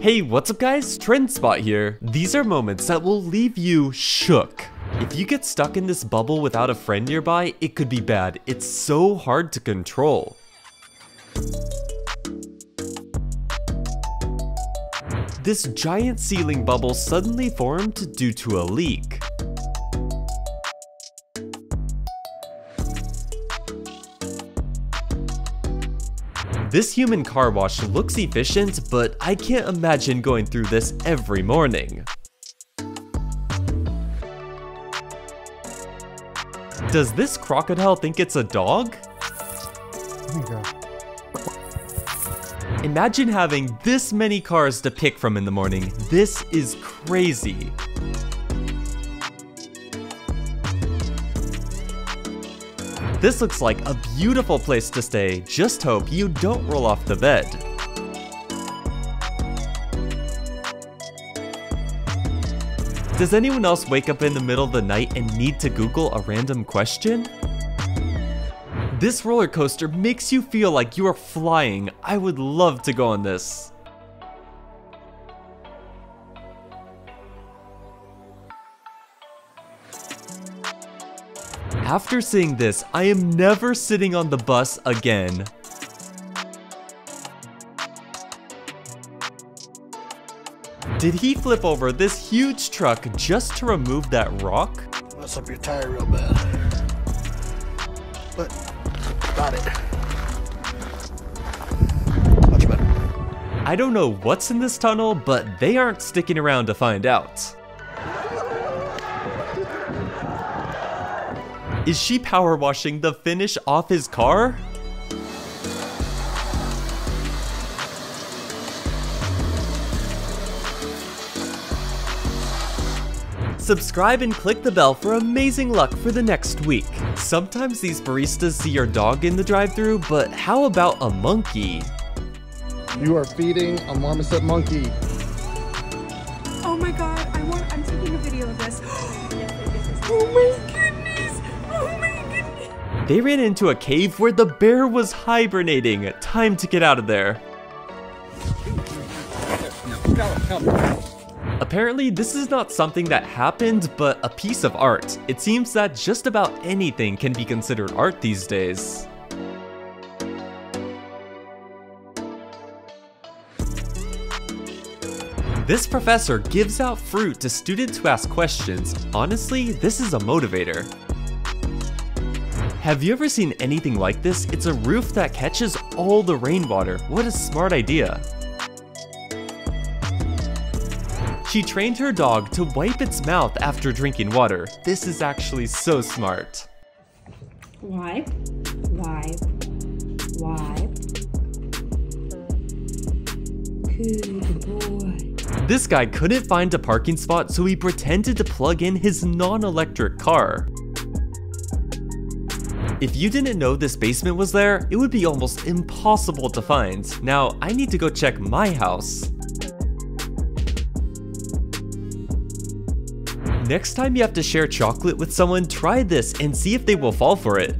Hey, what's up guys? Trendspot here. These are moments that will leave you shook. If you get stuck in this bubble without a friend nearby, it could be bad. It's so hard to control. This giant ceiling bubble suddenly formed due to a leak. This human car wash looks efficient, but I can't imagine going through this every morning. Does this crocodile think it's a dog? Imagine having this many cars to pick from in the morning. This is crazy. This looks like a beautiful place to stay, just hope you don't roll off the bed. Does anyone else wake up in the middle of the night and need to Google a random question? This roller coaster makes you feel like you are flying. I would love to go on this. After seeing this, I am never sitting on the bus again. Did he flip over this huge truck just to remove that rock? Mess up your tire real bad. But, got it. Much better. I don't know what's in this tunnel, but they aren't sticking around to find out. Is she power washing the finish off his car? Subscribe and click the bell for amazing luck for the next week. Sometimes these baristas see your dog in the drive thru but how about a monkey? You are feeding a marmoset monkey. Oh my god, I want I'm taking a video of this. They ran into a cave where the bear was hibernating. Time to get out of there. Apparently, this is not something that happened, but a piece of art. It seems that just about anything can be considered art these days. This professor gives out fruit to students who ask questions. Honestly, this is a motivator. Have you ever seen anything like this? It's a roof that catches all the rainwater. What a smart idea. She trained her dog to wipe its mouth after drinking water. This is actually so smart. Wipe, wipe, wipe. Good boy. This guy couldn't find a parking spot, so he pretended to plug in his non-electric car. If you didn't know this basement was there, it would be almost impossible to find. Now, I need to go check my house. Next time you have to share chocolate with someone, try this and see if they will fall for it.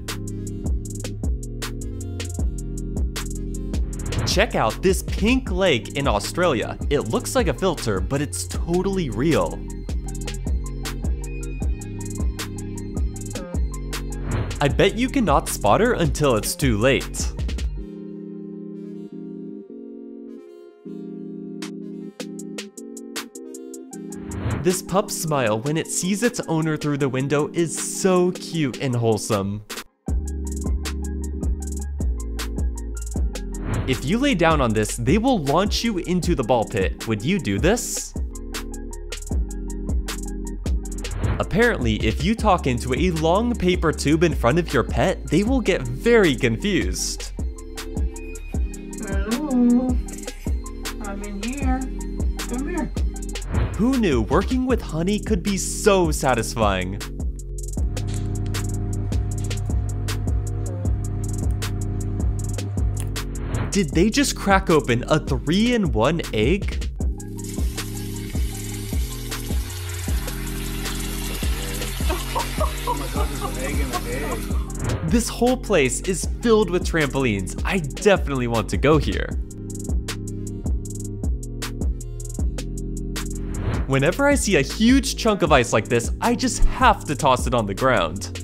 Check out this pink lake in Australia. It looks like a filter, but it's totally real. I bet you cannot spot her until it's too late. This pup's smile when it sees its owner through the window is so cute and wholesome. If you lay down on this, they will launch you into the ball pit. Would you do this? Apparently, if you talk into a long paper tube in front of your pet, they will get very confused. Hello. I'm in here. Come here. Who knew working with honey could be so satisfying? Did they just crack open a 3-in-1 egg? This whole place is filled with trampolines. I definitely want to go here. Whenever I see a huge chunk of ice like this, I just have to toss it on the ground.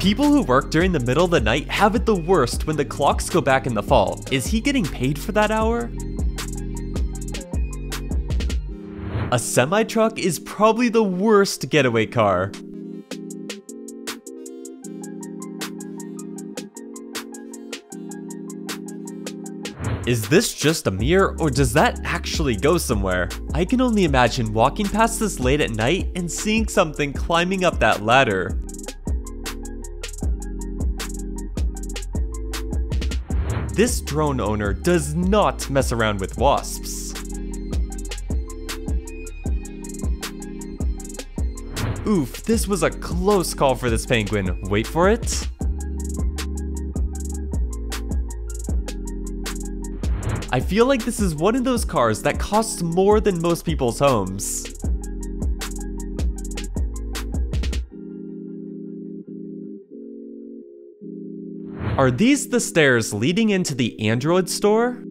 People who work during the middle of the night have it the worst when the clocks go back in the fall. Is he getting paid for that hour? A semi-truck is probably the worst getaway car. Is this just a mirror, or does that actually go somewhere? I can only imagine walking past this late at night and seeing something climbing up that ladder. This drone owner does not mess around with wasps. Oof, this was a close call for this penguin. Wait for it. I feel like this is one of those cars that costs more than most people's homes. Are these the stairs leading into the Android store?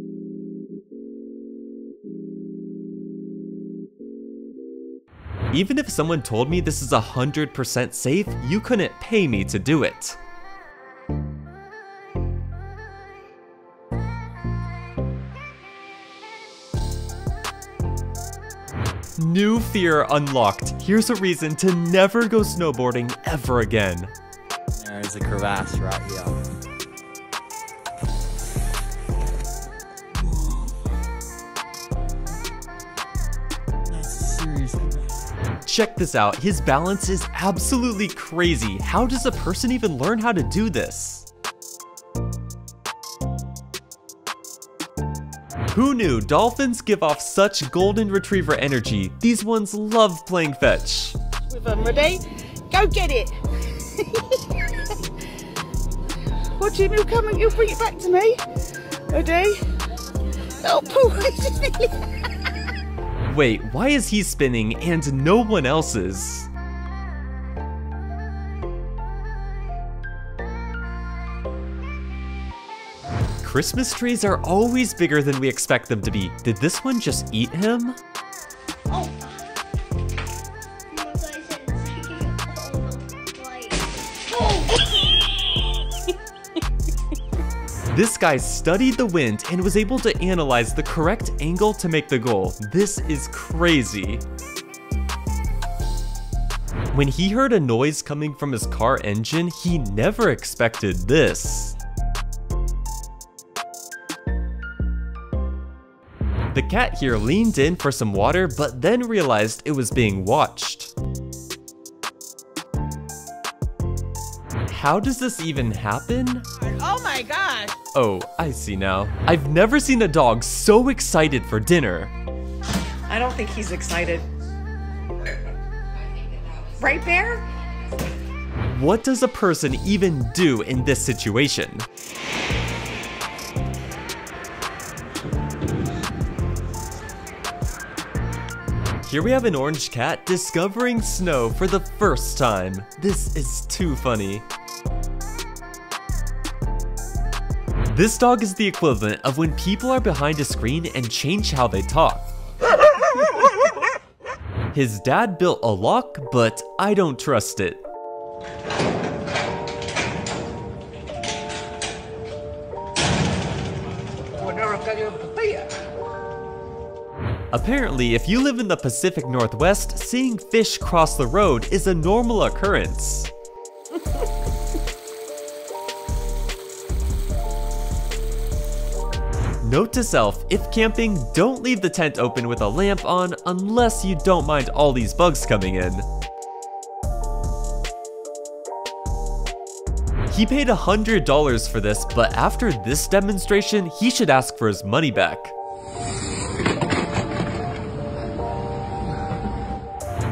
Even if someone told me this is 100% safe, you couldn't pay me to do it. New fear unlocked. Here's a reason to never go snowboarding ever again. There's a crevasse right here. Check this out, his balance is absolutely crazy. How does a person even learn how to do this? Who knew dolphins give off such golden retriever energy? These ones love playing fetch. with them. Ready? Go get it. Watch him. He'll come and he'll bring it back to me. Ready? Oh, poor. Wait, why is he spinning and no one else is? Christmas trees are always bigger than we expect them to be. Did this one just eat him? This guy studied the wind and was able to analyze the correct angle to make the goal. This is crazy. When he heard a noise coming from his car engine, he never expected this. The cat here leaned in for some water, but then realized it was being watched. How does this even happen? oh my gosh. Oh, I see now. I've never seen a dog so excited for dinner. I don't think he's excited. Right, Bear? What does a person even do in this situation? Here we have an orange cat discovering snow for the first time. This is too funny. This dog is the equivalent of when people are behind a screen and change how they talk. His dad built a lock, but I don't trust it. Apparently, if you live in the Pacific Northwest, seeing fish cross the road is a normal occurrence. Note to self, if camping, don't leave the tent open with a lamp on unless you don't mind all these bugs coming in. He paid $100 for this, but after this demonstration, he should ask for his money back.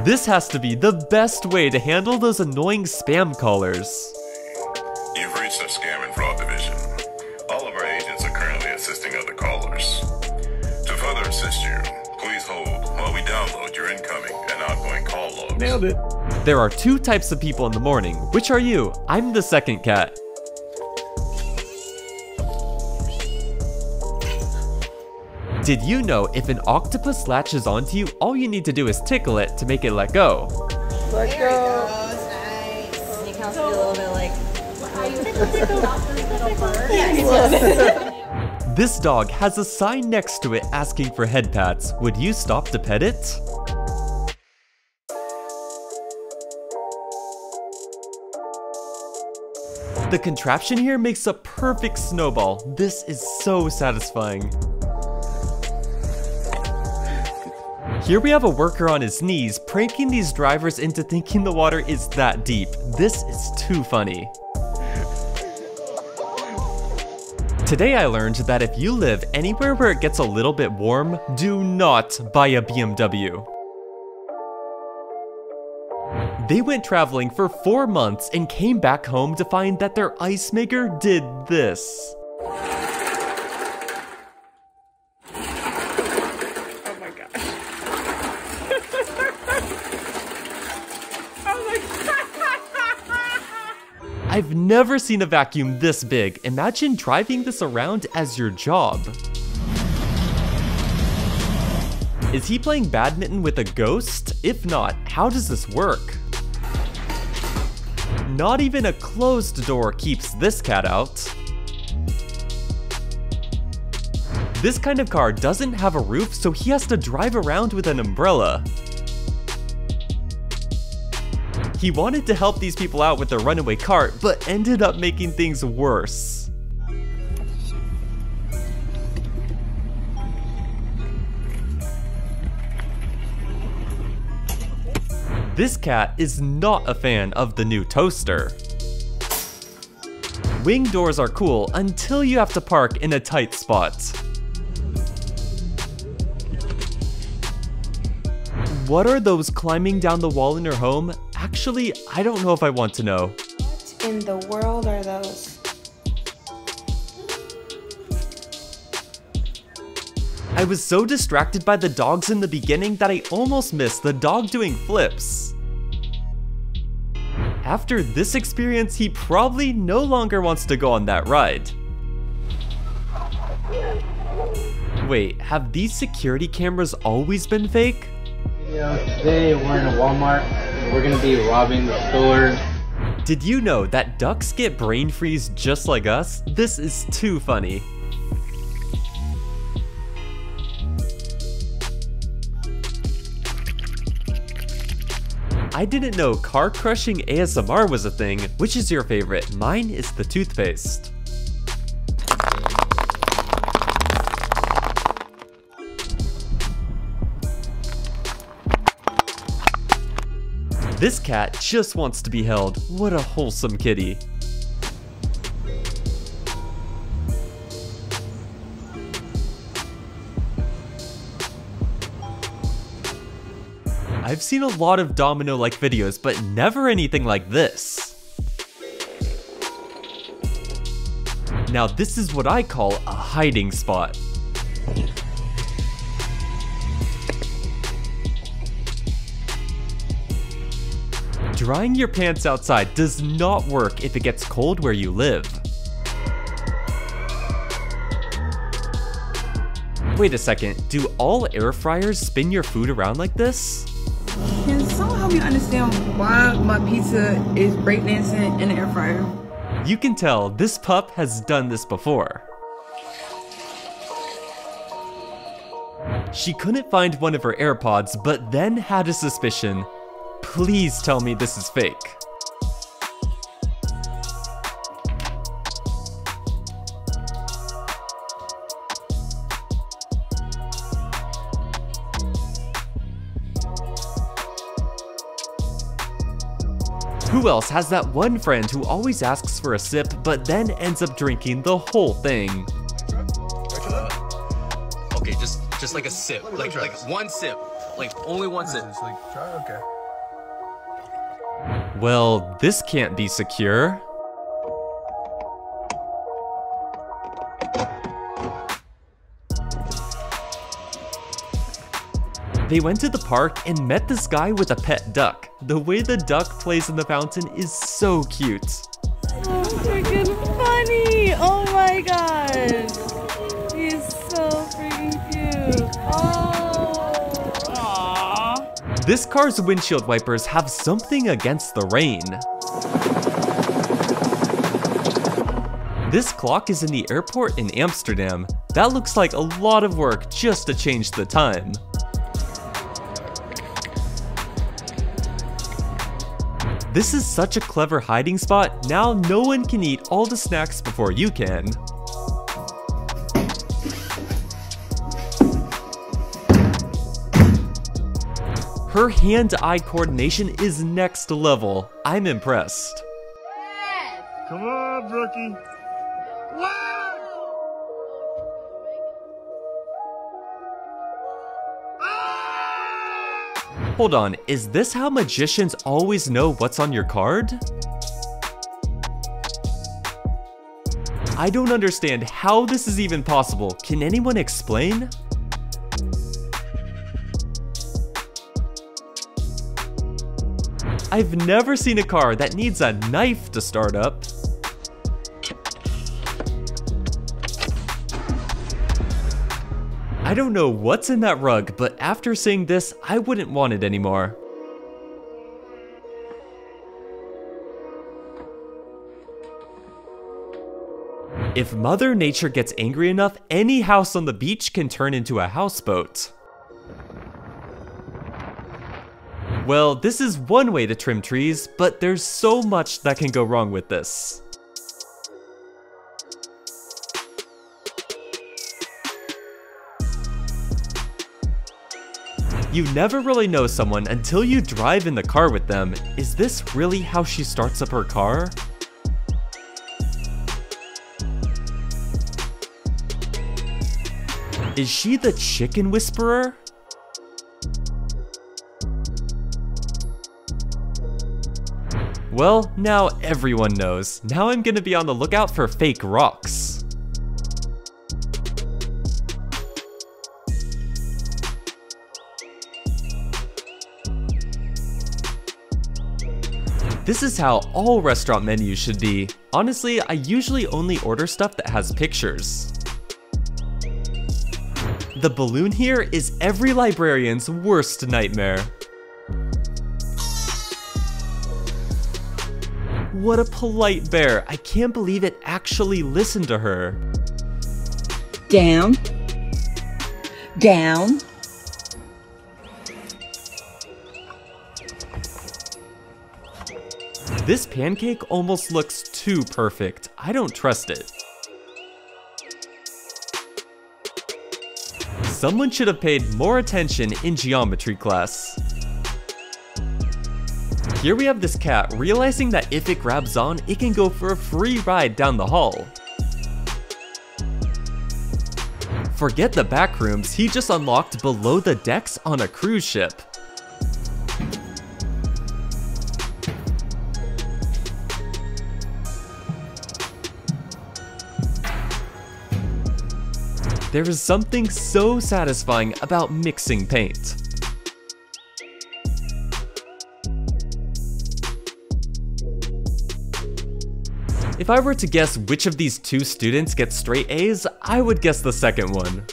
This has to be the best way to handle those annoying spam callers. You've reached the Scam and Fraud Division. Nailed it. There are two types of people in the morning. Which are you? I'm the second cat. Did you know if an octopus latches onto you, all you need to do is tickle it to make it let go? Let go. Nice. You can also do a little bit like. This dog has a sign next to it asking for head pats. Would you stop to pet it? The contraption here makes a perfect snowball. This is so satisfying. Here we have a worker on his knees, pranking these drivers into thinking the water is that deep. This is too funny. Today I learned that if you live anywhere where it gets a little bit warm, do not buy a BMW. They went traveling for four months and came back home to find that their ice maker did this. Oh my gosh. oh my god. I've never seen a vacuum this big. Imagine driving this around as your job. Is he playing badminton with a ghost? If not, how does this work? Not even a closed door keeps this cat out. This kind of car doesn't have a roof, so he has to drive around with an umbrella. He wanted to help these people out with their runaway cart, but ended up making things worse. This cat is not a fan of the new toaster. Wing doors are cool until you have to park in a tight spot. What are those climbing down the wall in your home? Actually, I don't know if I want to know. What in the world are those? I was so distracted by the dogs in the beginning that I almost missed the dog doing flips. After this experience, he probably no longer wants to go on that ride. Wait, have these security cameras always been fake? video. Today we're in a Walmart. We're gonna be robbing the store. Did you know that ducks get brain freeze just like us? This is too funny. I didn't know car crushing ASMR was a thing. Which is your favorite? Mine is the toothpaste. This cat just wants to be held. What a wholesome kitty. I've seen a lot of domino-like videos, but never anything like this. Now this is what I call a hiding spot. Drying your pants outside does not work if it gets cold where you live. Wait a second, do all air fryers spin your food around like this? Help me understand why my pizza is breakdancing in the air fryer? You can tell this pup has done this before. She couldn't find one of her AirPods, but then had a suspicion. Please tell me this is fake. Who else has that one friend who always asks for a sip but then ends up drinking the whole thing? Okay, just just like a sip, like like one sip, like only one sip. like try. Okay. Well, this can't be secure. They went to the park and met this guy with a pet duck. The way the duck plays in the fountain is so cute. Oh, freaking funny! Oh my gosh! He's so freaking cute. Oh. Aww. This car's windshield wipers have something against the rain. This clock is in the airport in Amsterdam. That looks like a lot of work just to change the time. This is such a clever hiding spot, now no one can eat all the snacks before you can. Her hand-eye coordination is next level. I'm impressed. Come on, Brookie. Hold on, is this how magicians always know what's on your card? I don't understand how this is even possible. Can anyone explain? I've never seen a car that needs a knife to start up. I don't know what's in that rug, but after seeing this, I wouldn't want it anymore. If Mother Nature gets angry enough, any house on the beach can turn into a houseboat. Well, this is one way to trim trees, but there's so much that can go wrong with this. You never really know someone until you drive in the car with them. Is this really how she starts up her car? Is she the chicken whisperer? Well, now everyone knows. Now I'm gonna be on the lookout for fake rocks. This is how all restaurant menus should be. Honestly, I usually only order stuff that has pictures. The balloon here is every librarian's worst nightmare. What a polite bear. I can't believe it actually listened to her. Down. Down. This pancake almost looks too perfect. I don't trust it. Someone should have paid more attention in geometry class. Here we have this cat realizing that if it grabs on, it can go for a free ride down the hall. Forget the back rooms, he just unlocked below the decks on a cruise ship. There is something so satisfying about mixing paint. If I were to guess which of these two students gets straight A's, I would guess the second one.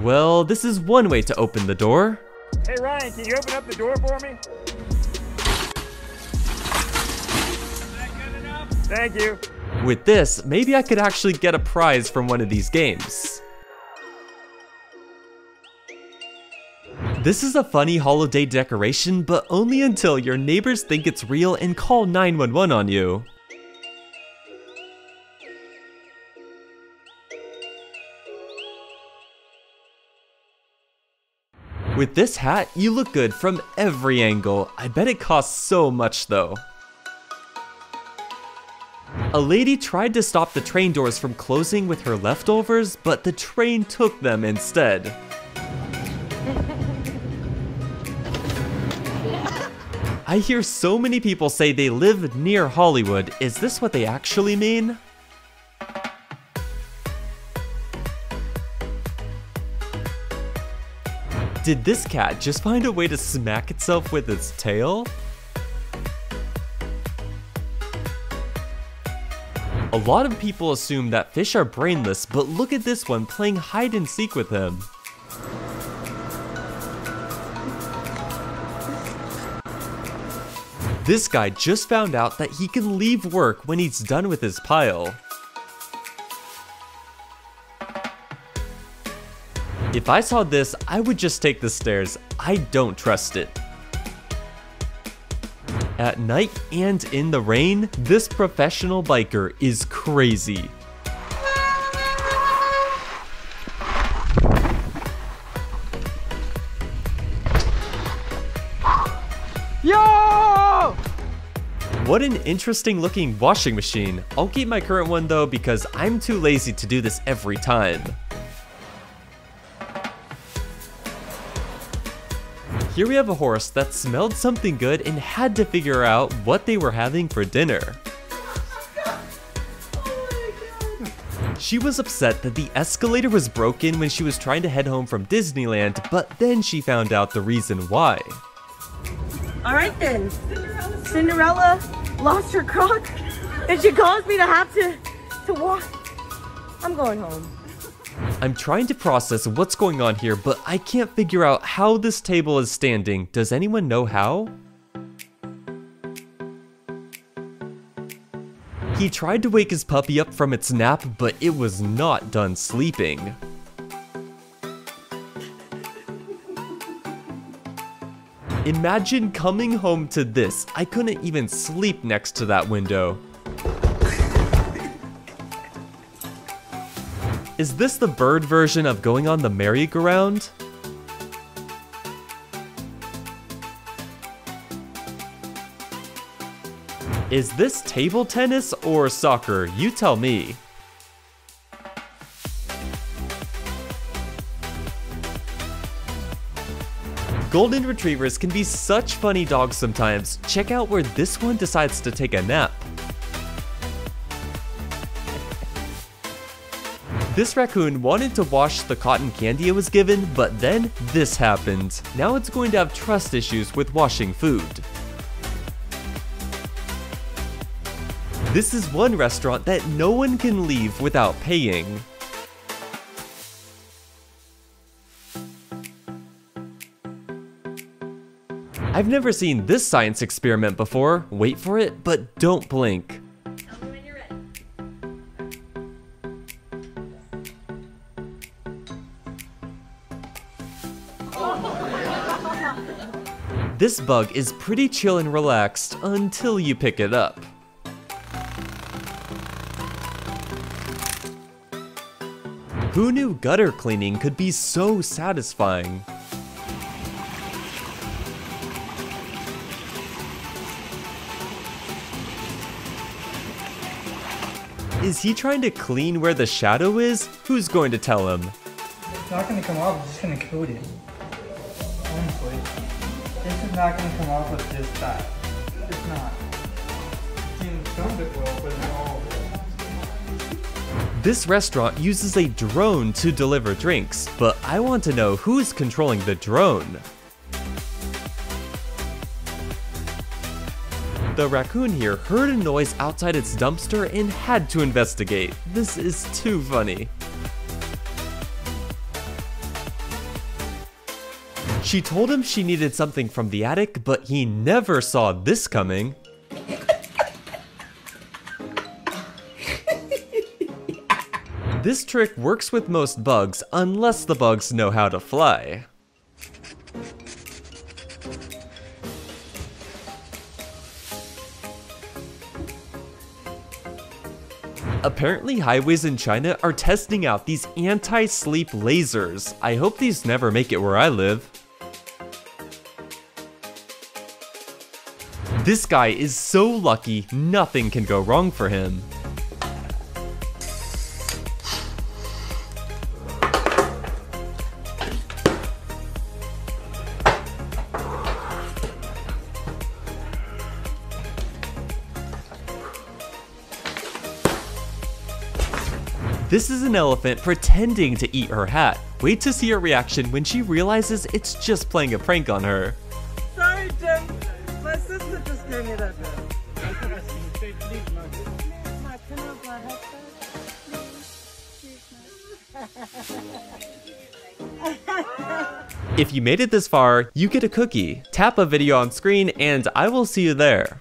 Well, this is one way to open the door. Hey Ryan, can you open up the door for me? Thank you. With this, maybe I could actually get a prize from one of these games. This is a funny holiday decoration, but only until your neighbors think it's real and call 911 on you. With this hat, you look good from every angle. I bet it costs so much though. A lady tried to stop the train doors from closing with her leftovers, but the train took them instead. I hear so many people say they live near Hollywood. Is this what they actually mean? Did this cat just find a way to smack itself with its tail? A lot of people assume that fish are brainless, but look at this one playing hide and seek with him. This guy just found out that he can leave work when he's done with his pile. If I saw this, I would just take the stairs. I don't trust it. At night and in the rain, this professional biker is crazy. Yo! What an interesting looking washing machine. I'll keep my current one though because I'm too lazy to do this every time. Here we have a horse that smelled something good and had to figure out what they were having for dinner. She was upset that the escalator was broken when she was trying to head home from Disneyland, but then she found out the reason why. All right then. Cinderella lost her Croc and she caused me to have to to walk. I'm going home. I'm trying to process what's going on here, but I can't figure out how this table is standing. Does anyone know how? He tried to wake his puppy up from its nap, but it was not done sleeping. Imagine coming home to this. I couldn't even sleep next to that window. Is this the bird version of going on the merry-go-round? Is this table tennis or soccer? You tell me. Golden Retrievers can be such funny dogs sometimes. Check out where this one decides to take a nap. This raccoon wanted to wash the cotton candy it was given, but then this happened. Now it's going to have trust issues with washing food. This is one restaurant that no one can leave without paying. I've never seen this science experiment before. Wait for it, but don't blink. This bug is pretty chill and relaxed until you pick it up. Who knew gutter cleaning could be so satisfying? Is he trying to clean where the shadow is? Who's going to tell him? It's not gonna come off, it's just gonna coat it. Not gonna come off with this fat. It's not. This restaurant uses a drone to deliver drinks, but I want to know who's controlling the drone. The raccoon here heard a noise outside its dumpster and had to investigate. This is too funny. She told him she needed something from the attic, but he never saw this coming. This trick works with most bugs, unless the bugs know how to fly. Apparently highways in China are testing out these anti-sleep lasers. I hope these never make it where I live. This guy is so lucky, nothing can go wrong for him. This is an elephant pretending to eat her hat. Wait to see her reaction when she realizes it's just playing a prank on her. If you made it this far, you get a cookie. Tap a video on screen and I will see you there.